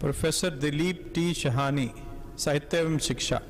professor Dilip T Sawhney साहित्य एवं शिक्षा